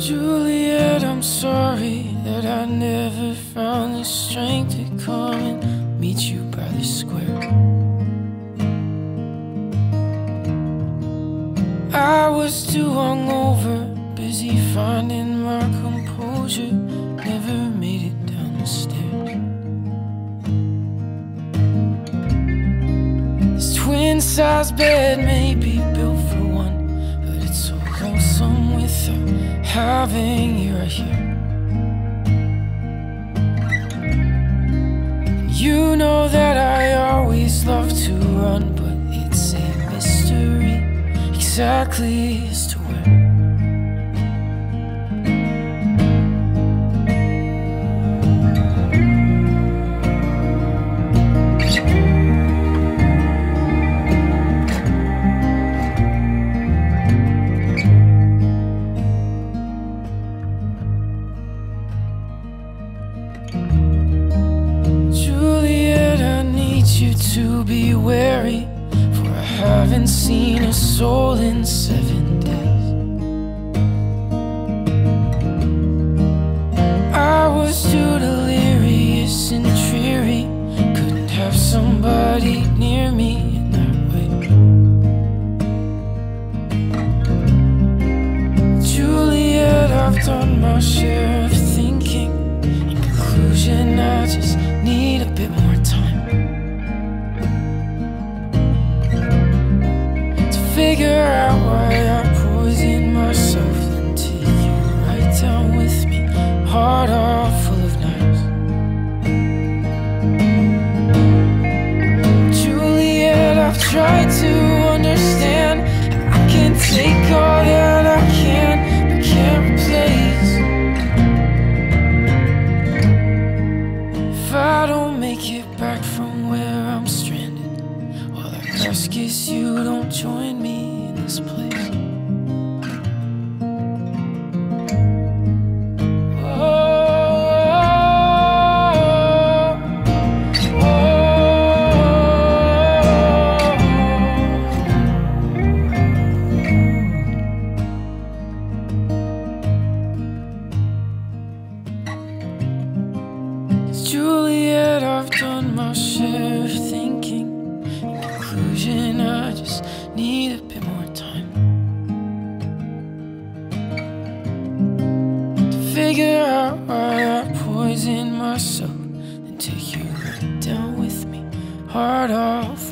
Juliet, I'm sorry that I never found the strength to come and meet you by the square. I was too hungover, busy finding my composure, never made it down the stairs. This twin size bed may be built. Having you right here. You know that I always love to run, but it's a mystery exactly as to where. You to be wary, for I haven't seen a soul in seven days. I was too delirious and dreary, couldn't have somebody near me in that way. Juliet, I've done my share Tried to understand. I can take all that I can, but can't replace. If I don't make it back from where I'm stranded, all I ask is you don't join me I've my share of thinking. In conclusion, I just need a bit more time to figure out why I poisoned myself. Then take you right down with me, heart off